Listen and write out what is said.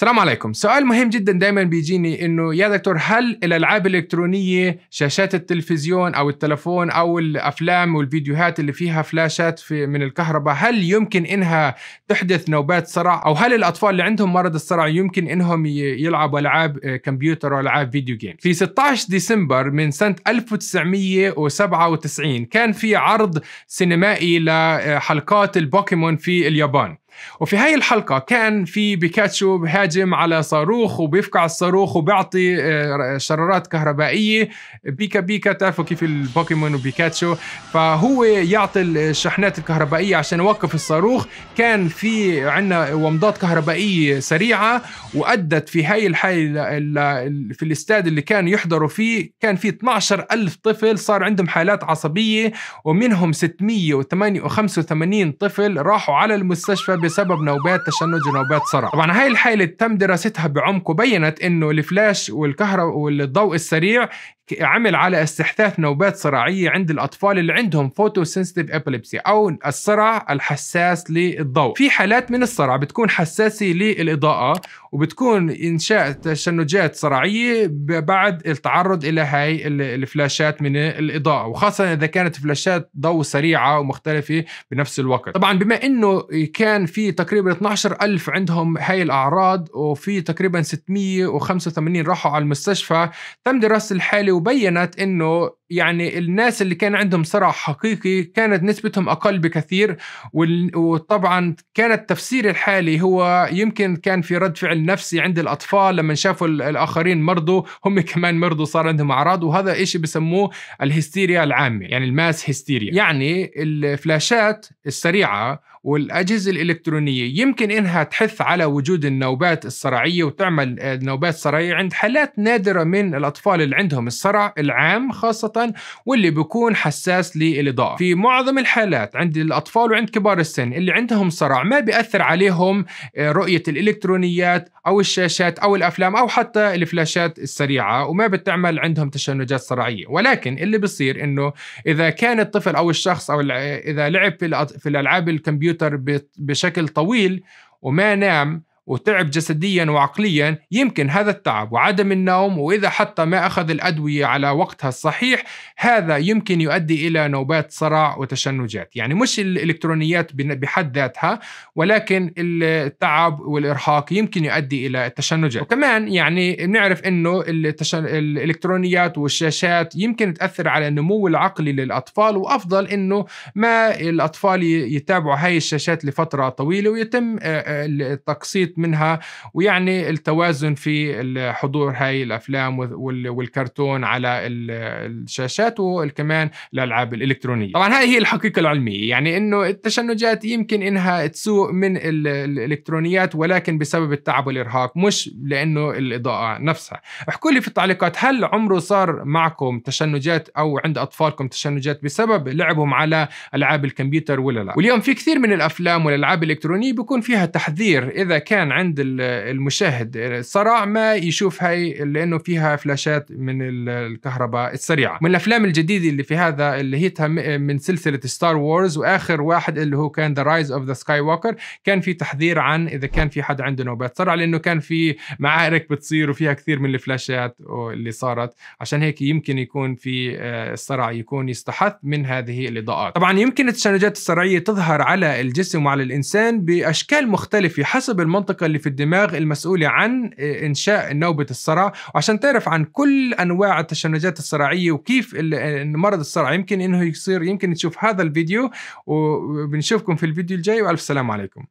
السلام عليكم. سؤال مهم جدا دائما بيجيني إنه يا دكتور هل الألعاب الإلكترونية شاشات التلفزيون أو التلفون أو الأفلام والفيديوهات اللي فيها فلاشات في من الكهرباء هل يمكن إنها تحدث نوبات صرع؟ أو هل الأطفال اللي عندهم مرض الصرع يمكن إنهم يلعبوا ألعاب كمبيوتر والعاب video game في 16 ديسمبر من سنة 1997 كان في عرض سينمائي لحلقات البوكيمون في اليابان. وفي هاي الحلقة كان في بيكاتشو بهاجم على صاروخ وبيفقع الصاروخ وبيعطي آه، شرارات كهربائية. بيكا بيكا تعرفوا كيف البوكيمون وبيكاتشو؟ فهو يعطي الشحنات الكهربائية عشان يوقف الصاروخ. كان في عنا ومضات كهربائية سريعة وأدت في هاي الحالة في الاستاد اللي كان يحضروا فيه كان في 12 ألف طفل صار عندهم حالات عصبية ومنهم 685 طفل راحوا على المستشفى بسبب نوبات تشنج ونوبات صرع. طبعا هاي الحالة تم دراستها بعمق وبينت إنه الفلاش والكهرباء والضوء السريع عمل على استحداث نوبات صرعيه عند الأطفال اللي عندهم photosensitive epilepsy أو الصرع الحساس للضوء. في حالات من الصرع بتكون حساسة للإضاءة وبتكون إنشاء تشنجات صرعيه بعد التعرض إلى هاي الفلاشات من الإضاءة وخاصة إذا كانت فلاشات ضوء سريعة ومختلفة بنفس الوقت. طبعا بما إنه كان في تقريبا 12 ألف عندهم هاي الأعراض وفي تقريبا 685 راحوا على المستشفى تم دراسة الحالة وبينت إنه يعني الناس اللي كان عندهم صرع حقيقي كانت نسبتهم أقل بكثير وطبعا كان التفسير الحالي هو يمكن كان في رد فعل نفسي عند الأطفال لما شافوا الآخرين مرضوا هم كمان مرضوا صار عندهم أعراض وهذا إشي بسموه الهستيريا العامة يعني الماس هستيريا. يعني الفلاشات السريعة والأجهزة الإلكترونية يمكن إنها تحث على وجود النوبات الصرعيه وتعمل نوبات صرعيه عند حالات نادرة من الأطفال اللي عندهم الصرع العام واللي بيكون حساس للإضاءة في معظم الحالات عند الأطفال وعند كبار السن اللي عندهم صرع ما بيأثر عليهم آه، رؤية الإلكترونيات أو الشاشات أو الأفلام أو حتى الفلاشات السريعة وما بتعمل عندهم تشنجات صرعية ولكن اللي بصير إنه إذا كان الطفل أو الشخص أو إذا لعب في الألعاب الكمبيوتر بشكل طويل وما نام وتعب جسديا وعقليا يمكن هذا التعب وعدم النوم وإذا حتى ما أخذ الأدوية على وقتها الصحيح هذا يمكن يؤدي إلى نوبات صرع وتشنجات. يعني مش الإلكترونيات بحد ذاتها ولكن التعب والإرهاق يمكن يؤدي إلى التشنجات. وكمان يعني بنعرف إنه التشن... الإلكترونيات والشاشات يمكن تأثر على النمو العقلي للأطفال وأفضل إنه ما الأطفال يتابعوا هاي الشاشات لفترة طويلة ويتم التقسيط منها ويعني التوازن في حضور هاي الأفلام والكرتون على الشاشات وكمان الألعاب الإلكترونية. طبعا هاي هي الحقيقة العلمية يعني إنه التشنجات يمكن إنها تسوء من الإلكترونيات ولكن بسبب التعب والإرهاق مش لأنه الإضاءة نفسها. احكوا لي في التعليقات هل عمره صار معكم تشنجات أو عند أطفالكم تشنجات بسبب لعبهم على ألعاب الكمبيوتر ولا لا؟ واليوم في كثير من الأفلام والألعاب الإلكترونية بيكون فيها تحذير إذا كان عند المشاهد. صرع ما يشوف هاي لأنه فيها فلاشات من الكهرباء السريعة. من الأفلام الجديدة اللي في هذا اللي هي من سلسلة Star Wars وآخر واحد اللي هو كان The Rise of the Skywalker كان في تحذير عن إذا كان في حدا عنده نوبات. صرع لأنه كان في معارك بتصير وفيها كثير من الفلاشات اللي صارت. عشان هيك يمكن يكون في الصرع آه، يكون يستحث من هذه الإضاءات. طبعا يمكن التشنجات الصرعيه تظهر على الجسم وعلى الإنسان بأشكال مختلفة حسب المنطقة المنطقة اللي في الدماغ المسؤولة عن آه، إنشاء نوبة الصرع. وعشان تعرف عن كل أنواع التشنجات الصرعية وكيف آه، مرض الصرع يمكن إنه يصير يمكن تشوف هذا الفيديو. وبنشوفكم في الفيديو الجاي. وألف سلام عليكم.